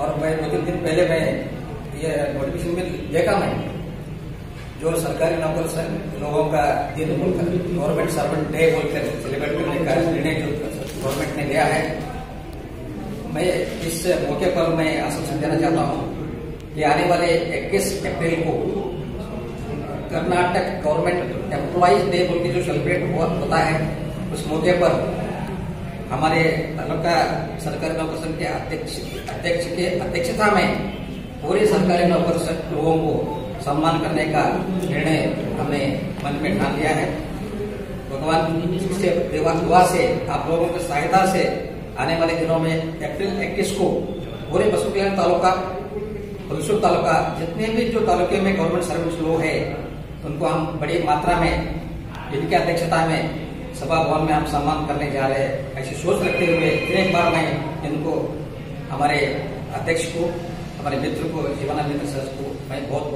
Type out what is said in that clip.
कुछ दिन पहले मैं ये नोटिफिकेशन में देखा मैं, जो सरकारी नौकर लोगों का दिन बोलकर गवर्नमेंट सर्वेंट डे बोलकर सेलिब्रेट करने का निर्णय जो गवर्नमेंट ने लिया है। मैं इस मौके पर मैं आश्वासन देना चाहता हूँ कि आने वाले 21 अप्रैल को कर्नाटक गवर्नमेंट एम्प्लॉज डे बोल के जो सेलिब्रेट होता है, उस मौके पर हमारे तालुका सरकारी संघ के अध्यक्ष अध्यक्ष के अध्यक्षता में पूरे सरकारी नौकर संघ लोगों को सम्मान करने का निर्णय हमने मन में ठान लिया है। भगवान से दुआ से, आप लोगों की सहायता से आने वाले दिनों में अप्रैल इक्कीस को पूरे बसुकल्याण तालुका हलसूर तालुका, जितने भी जो तालुके में गवर्नमेंट सर्विस लोग हैं, उनको हम बड़ी मात्रा में इनकी अध्यक्षता में सभा भवन में हम सम्मान करने जा रहे हैं। ऐसी सोच रखते हुए फिर एक बार मैं इनको, हमारे अध्यक्ष को, हमारे मित्र को, जीवनानंद सर को, मैं बहुत